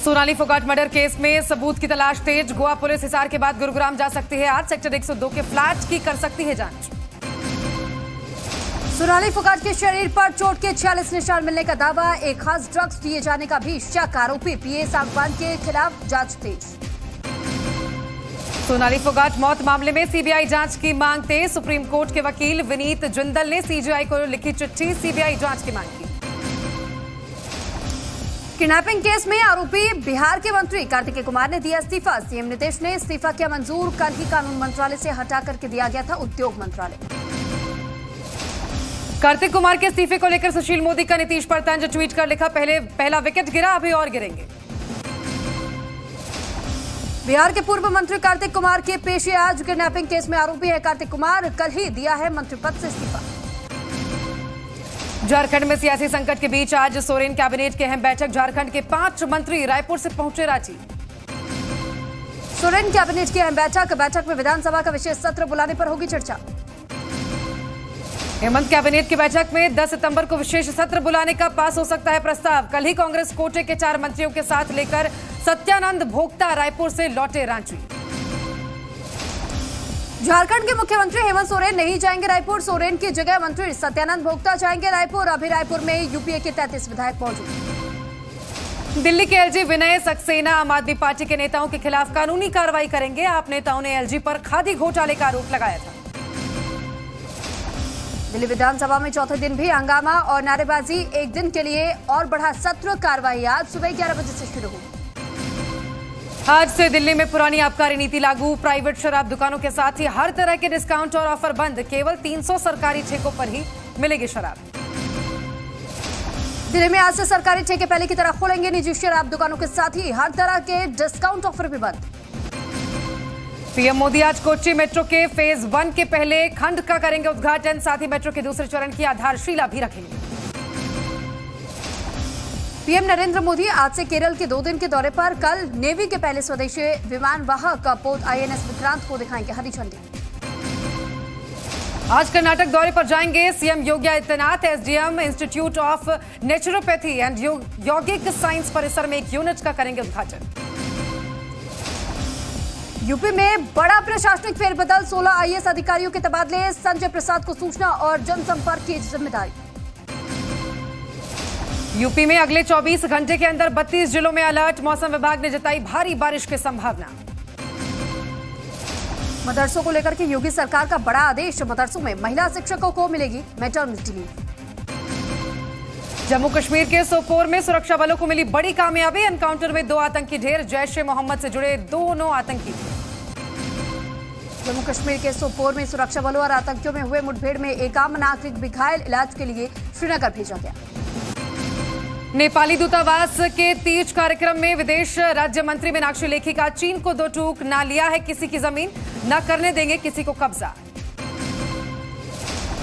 Sonali Phogat murder case में सबूत की तलाश तेज। गोवा पुलिस हिसार के बाद गुरुग्राम जा सकती है आज। सेक्टर 102 के फ्लैट की कर सकती है जाँच। सोनाली फोगाट के शरीर पर चोट के 46 निशान मिलने का दावा। एक खास ड्रग्स दिए जाने का भी शक। आरोपी पीए सागवान के खिलाफ जाँच तेज। सोनाली फोगाट मौत मामले में सीबीआई जाँच की मांग तेज। सुप्रीम कोर्ट के वकील विनीत जिंदल ने सीजीआई को लिखी चिट्ठी। सीबीआई जाँच की मांग। किडनैपिंग केस में आरोपी बिहार के मंत्री कार्तिकेय कुमार ने दिया इस्तीफा। सीएम नीतीश ने इस्तीफा किया मंजूर। कल ही कानून मंत्रालय से हटा करके दिया गया था उद्योग मंत्रालय। कार्तिक कुमार के इस्तीफे को लेकर सुशील मोदी का नीतीश पर तंज ट्वीट कर लिखा पहले पहला विकेट गिरा अभी और गिरेंगे। बिहार के पूर्व मंत्री कार्तिक कुमार के पेशे आज किडनैपिंग केस में आरोपी है कार्तिक कुमार। कल ही दिया है मंत्री पद से इस्तीफा। झारखंड में सियासी संकट के बीच आज सोरेन कैबिनेट की अहम बैठक। झारखंड के पाँच मंत्री रायपुर से पहुँचे रांची। सोरेन कैबिनेट की अहम बैठक। बैठक में विधानसभा का विशेष सत्र बुलाने पर होगी चर्चा। हेमंत कैबिनेट की बैठक में 10 सितंबर को विशेष सत्र बुलाने का पास हो सकता है प्रस्ताव। कल ही कांग्रेस कोटे के चार मंत्रियों के साथ लेकर सत्यानंद भोक्ता रायपुर से लौटे रांची। झारखंड के मुख्यमंत्री हेमंत सोरेन नहीं जाएँगे रायपुर। सोरेन की जगह मंत्री सत्यानंद भोक्ता जाएँगे रायपुर। अभी रायपुर में यूपीए के 33 विधायक मौजूद। दिल्ली के एलजी विनय सक्सेना आम आदमी पार्टी के नेताओं के खिलाफ कानूनी कार्रवाई करेंगे। आप नेताओं ने एलजी पर खादी घोटाले का आरोप लगाया था। दिल्ली विधानसभा में चौथे दिन भी हंगामा और नारेबाजी। एक दिन के लिए और बढ़ा सत्र कार्रवाई। आज सुबह ग्यारह बजे से शुरू हुई आज से दिल्ली में पुरानी आबकारी नीति लागू। प्राइवेट शराब दुकानों के साथ ही हर तरह के डिस्काउंट और ऑफ़र बंद। केवल 300 सरकारी ठेकों पर ही मिलेगी शराब। दिल्ली में आज से सरकारी ठेके पहले की तरह खोलेंगे निजी शराब दुकानों के साथ ही हर तरह के डिस्काउंट ऑफ़र भी बंद। पीएम मोदी आज कोच्चि मेट्रो के फ़ेज़ वन के पहले खंड का करेंगे उद्घाटन। साथ ही मेट्रो के दूसरे चरण की आधारशिला भी रखेंगे। पीएम नरेंद्र मोदी आज से केरल के दो दिन के दौरे पर कल नेवी के पहले स्वदेशी विमान वाहक पोत आईएनएस विक्रांत को दिखाएँगे हरी झंडी। आज कर्नाटक दौरे पर जाएँगे CM Yogi Adityanath SDM institute of naturopathy and yogic science परिसर में एक यूनिट का करेंगे उद्घाटन। यूपी में बड़ा प्रशासनिक फेरबदल 16 आईएएस अधिकारियों के तबादले संजय प्रसाद को सूचना और जनसंपर्क की ज़िम्मेदारी। यूपी में अगले 24 घंटे के अंदर 32 जिलों में अलर्ट। मौसम विभाग ने जताई भारी बारिश की संभावना। मदरसों को लेकर के योगी सरकार का बड़ा आदेश। मदरसों में महिला शिक्षकों को मिलेगी मैटर्निटी लीव जम्मू कश्मीर के सोपोर में सुरक्षा बलों को मिली बड़ी कामयाबी। एनकाउंटर में दो आतंकी ढेर। जैश ए मोहम्मद से जुड़े दोनों आतंकी। जम्मू कश्मीर के सोपोर में सुरक्षा बलों और आतंकियों में हुए मुठभेड़ में एक आम नागरिक भी घायल इलाज के लिए श्रीनगर भेजा गया। नेपाली दूतावास के तीज कार्यक्रम में विदेश राज्य मंत्री मीनाक्षी लेखी का चीन को दो टूक ना लिया है किसी की ज़मीन, न करने देंगे किसी को कब्जा।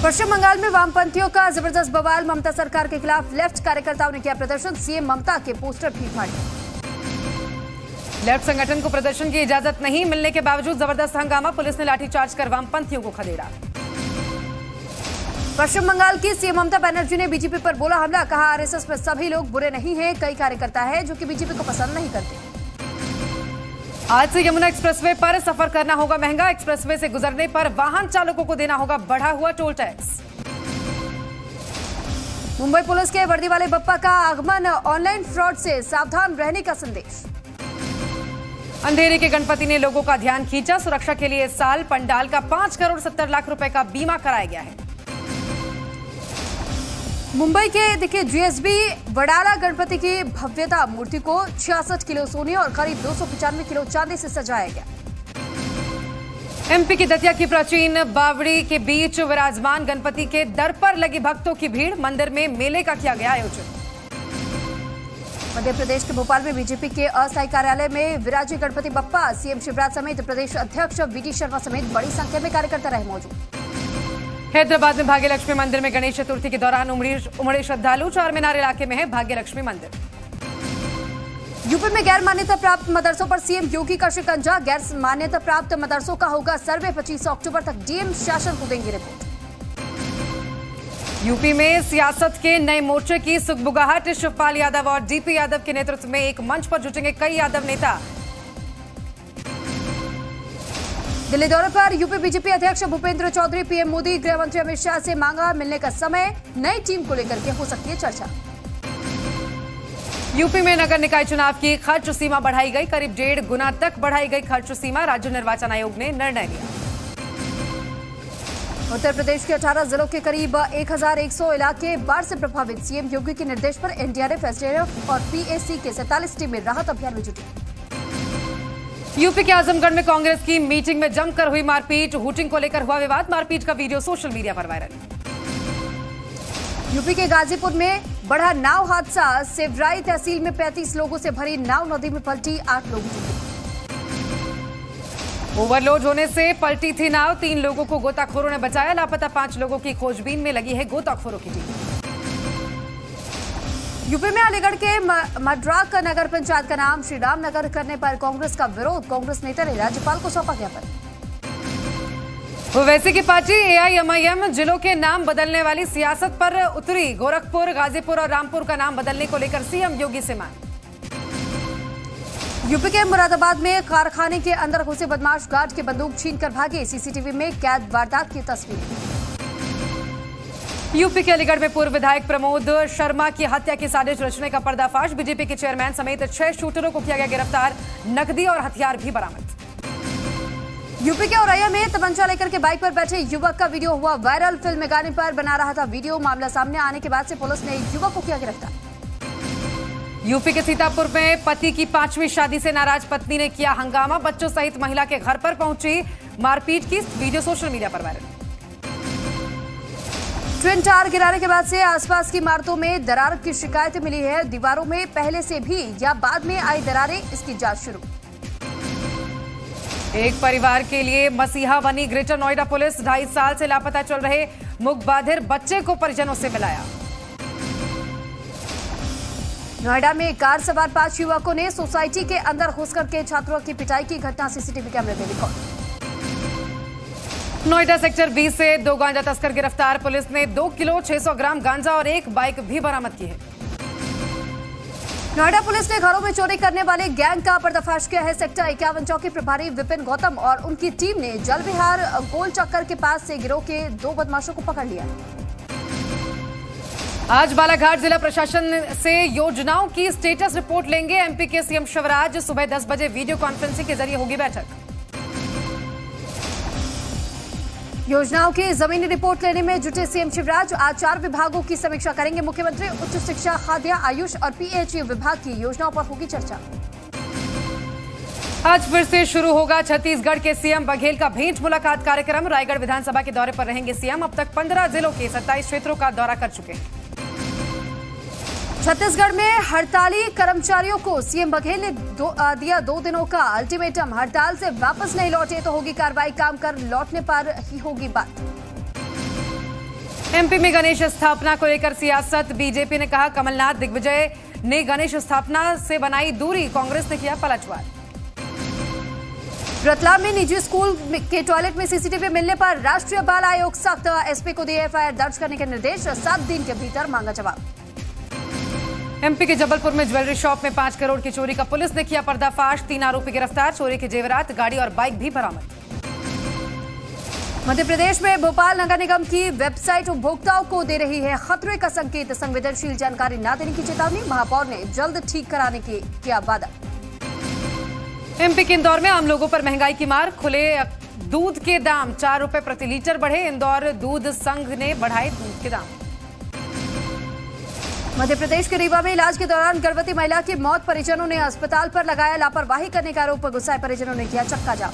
पश्चिम बंगाल में वामपंथियों का ज़बरदस्त बवाल, ममता सरकार के खिलाफ लेफ़्ट कार्यकर्ताओं ने किया प्रदर्शन, सीएम ममता के पोस्टर भी फाड़े। लेफ़्ट संगठन को प्रदर्शन की इजाज़त नहीं मिलने के बावजूद ज़बरदस्त हंगामा, पुलिस ने लाठीचार्ज कर वामपंथियों को खदेड़ा। पश्चिम बंगाल की सीएम ममता बनर्जी ने बीजेपी पर बोला हमला कहा आरएसएस में सभी लोग बुरे नहीं हैं कई कार्यकर्ता है जो कि बीजेपी को पसंद नहीं करते। आज से यमुना एक्सप्रेसवे पर सफ़र करना होगा महँगा एक्सप्रेसवे से गुजरने पर वाहन चालकों को देना होगा बढ़ा हुआ टोल टैक्स। मुंबई पुलिस के वर्दी वाले बप्पा का आगमन ऑनलाइन फ्रॉड से सावधान रहने का संदेश। अंधेरे के गणपति ने लोगों का ध्यान खींचा सुरक्षा के लिए इस साल पंडाल का पाँच करोड़ सत्तर लाख रुपए का बीमा कराया गया है। मुंबई के देखिए जीएसबी वडाला गणपति की भव्यता मूर्ति को छियासठ किलो सोने और करीब दो किलो चांदी से सजाया गया। एमपी की दतिया की प्राचीन बावड़ी के बीच विराजमान गणपति के दर पर लगी भक्तों की भीड़ मंदिर में मेले का किया गया आयोजन। मध्य प्रदेश के भोपाल में बीजेपी के अस्थायी कार्यालय में विराजी गणपति बप्पा सीएम शिवराज समेत प्रदेश अध्यक्ष वीडी शर्मा समेत बड़ी संख्या में कार्यकर्ता रहे मौजूद। हैदराबाद में भाग्य लक्ष्मी मंदिर में गणेश चतुर्थी के दौरान उमड़े श्रद्धालु चार मीनार इलाके में है भाग्य लक्ष्मी मंदिर। यूपी में गैर मान्यता प्राप्त मदरसों पर सीएम योगी का शिकंजा गैर मान्यता प्राप्त मदरसों का होगा सर्वे 25 अक्टूबर तक डीएम शासन को देंगे रिपोर्ट। यूपी में सियासत के नए मोर्चे की सुखबुगाहट शिवपाल यादव और डीपी यादव के नेतृत्व में एक मंच पर जुटेंगे कई यादव नेता। दिल्ली दौरे पर यूपी बीजेपी अध्यक्ष भूपेंद्र चौधरी पीएम मोदी गृह मंत्री अमित शाह से मांगा मिलने का समय। नई टीम को लेकर के हो सकती है चर्चा। यूपी में नगर निकाय चुनाव की खर्च सीमा बढ़ाई गई। करीब डेढ़ गुना तक बढ़ाई गई खर्च सीमा। राज्य निर्वाचन आयोग ने निर्णय लिया। उत्तर प्रदेश के 18 जिलों के करीब 1100 इलाके बाढ़ से प्रभावित। सीएम योगी के निर्देश पर एनडीआरएफ एसडीआरएफ और पीएसी के 47 टीमें राहत अभियान में जुटी। यूपी के आजमगढ़ में कांग्रेस की मीटिंग में जमकर हुई मारपीट। हुटिंग को लेकर हुआ विवाद। मारपीट का वीडियो सोशल मीडिया पर वायरल। यूपी के गाजीपुर में बढ़ा नाव हादसा। सेवराई तहसील में 35 लोगों से भरी नाव नदी में पलटी आठ लोग डूबे ओवरलोड होने से पलटी थी नाव। तीन लोगों को गोताखोरों ने बचाया। लापता पाँच लोगों की खोजबीन में लगी है गोताखोरों की टीम। यूपी में अलीगढ़ के मड्राक नगर पंचायत का नाम श्री राम नगर करने पर कांग्रेस का विरोध। कांग्रेस नेता ने राज्यपाल को सौंपा ज्ञापन। ओवैसी की पार्टी एआईएमआईएम जिलों के नाम बदलने वाली सियासत पर उतरी। गोरखपुर गाजीपुर और रामपुर का नाम बदलने को लेकर सीएम योगी से मांग। यूपी के मुरादाबाद में कारखाने के अंदर घुसे बदमाश गार्ड की बंदूक छीनकर भागे। सीसीटीवी में कैद वारदात की तस्वीर। यूपी के अलीगढ़ में पूर्व विधायक प्रमोद शर्मा की हत्या की साजिश रचने का पर्दाफाश। बीजेपी के चेयरमैन समेत छह शूटरों को किया गया गिरफ़्तार। नकदी और हथियार भी बरामद। यूपी के औरैया में तमंचा लेकर के बाइक पर बैठे युवक का वीडियो हुआ वायरल। फ़िल्म गाने पर बना रहा था वीडियो। मामला सामने आने के बाद से पुलिस ने युवक को किया गिरफ़्तार। यूपी के सीतापुर में पति की पांचवी शादी से नाराज़ पत्नी ने किया हंगामा। बच्चों सहित महिला के घर पर पहुँची मारपीट की वीडियो सोशल मीडिया पर वायरल। ट्विन टावर गिराने के बाद से आसपास की इमारतों में दरार की शिकायत मिली है। दीवारों में पहले से भी या बाद में आई दरारें इसकी जाँच शुरू। एक परिवार के लिए मसीहा बनी ग्रेटर नोएडा पुलिस ढाई साल से लापता चल रहे मुखबाधिर बच्चे को परिजनों से मिलाया। नोएडा में कार सवार पाँच युवकों ने सोसाइटी के अंदर घुसकर के छात्रों की पिटाई की घटना। सीसीटीवी कैमरे में रिकॉर्ड। नोएडा सेक्टर 20 से दो गांजा तस्कर गिरफ़्तार। पुलिस ने दो किलो 600 ग्राम गांजा और एक बाइक भी बरामद की है। नोएडा पुलिस ने घरों में चोरी करने वाले गैंग का पर्दाफाश किया है। सेक्टर इक्यावन चौकी प्रभारी विपिन गौतम और उनकी टीम ने जल विहार गोल चक्कर के पास से गिरोह के दो बदमाशों को पकड़ लिया। आज बालाघाट जिला प्रशासन से योजनाओं की स्टेटस रिपोर्ट लेंगे। एमपी के सीएम शिवराज। सुबह 10 बजे वीडियो कॉन्फ्रेंसिंग के ज़रिए होगी बैठक। योजनाओं की जमीनी रिपोर्ट लेने में जुटे सीएम शिवराज। आज चार विभागों की समीक्षा करेंगे मुख्यमंत्री। उच्च शिक्षा, खाद्य, आयुष और पीएचयू विभाग की योजनाओं पर होगी चर्चा। आज फिर से शुरू होगा छत्तीसगढ़ के सीएम बघेल का भेंट मुलाकात कार्यक्रम। रायगढ़ विधानसभा के दौरे पर रहेंगे सीएम। अब तक 15 जिलों के 27 क्षेत्रों का दौरा कर चुके हैं। छत्तीसगढ़ में हड़ताली कर्मचारियों को सीएम बघेल ने दो, आ, दिया दो दिनों का अल्टीमेटम। हड़ताल से वापस नहीं लौटे तो होगी कार्रवाई। काम कर लौटने पर ही होगी बात। एमपी में गणेश स्थापना को लेकर सियासत। बीजेपी ने कहा कमलनाथ दिग्विजय ने गणेश स्थापना से बनाई दूरी। कांग्रेस ने किया पलटवार। रतलाम में निजी स्कूल के टॉयलेट में सीसीटीवी मिलने पर राष्ट्रीय बाल आयोग सख्त। एसपी को दिए एफआईआर दर्ज करने के निर्देश। सात दिन के भीतर मांगा जवाब। एमपी के जबलपुर में ज्वेलरी शॉप में पाँच करोड़ की चोरी का पुलिस ने किया पर्दाफाश। तीन आरोपी गिरफ़्तार, चोरी के जेवरात, गाड़ी और बाइक भी बरामद। मध्य प्रदेश में भोपाल नगर निगम की वेबसाइट उपभोक्ताओं को दे रही है खतरे का संकेत। संवेदनशील जानकारी न देने की चेतावनी, महापौर ने जल्द ठीक कराने की किया वादा। एमपी के इंदौर में आम लोगों पर महँगाई की मार, खुले दूध के दाम, चार रुपए प्रति लीटर बढ़े। इंदौर दूध संघ ने बढ़ाए दूध के दाम। मध्य प्रदेश के रीवा में इलाज के दौरान गर्भवती महिला की मौत, परिजनों ने अस्पताल पर लगाया लापरवाही करने का आरोप, गुस्साए परिजनों ने किया चक्का जाम।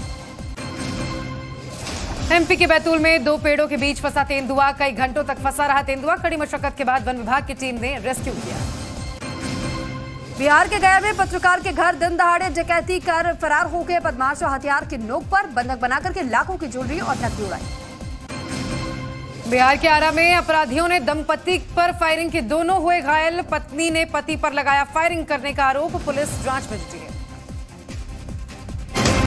एमपी के बैतूल में दो पेड़ों के बीच फंसा तेंदुआ, कई घंटों तक फंसा रहा तेंदुआ कड़ी मशक्कत के बाद वन विभाग की टीम ने रेस्क्यू किया। बिहार के गया में पत्रकार के घर दिन दहाड़े डकैती कर फरार हो गए, बदमाश और हथियार के नोक पर बंधक बनाकर के लाखों की ज्वेलरी और नकदी उड़ाई। बिहार के आरा में अपराधियों ने दंपति पर फायरिंग की। दोनों हुए घायल। पत्नी ने पति पर लगाया फायरिंग करने का आरोप। पुलिस जाँच में जुटी है।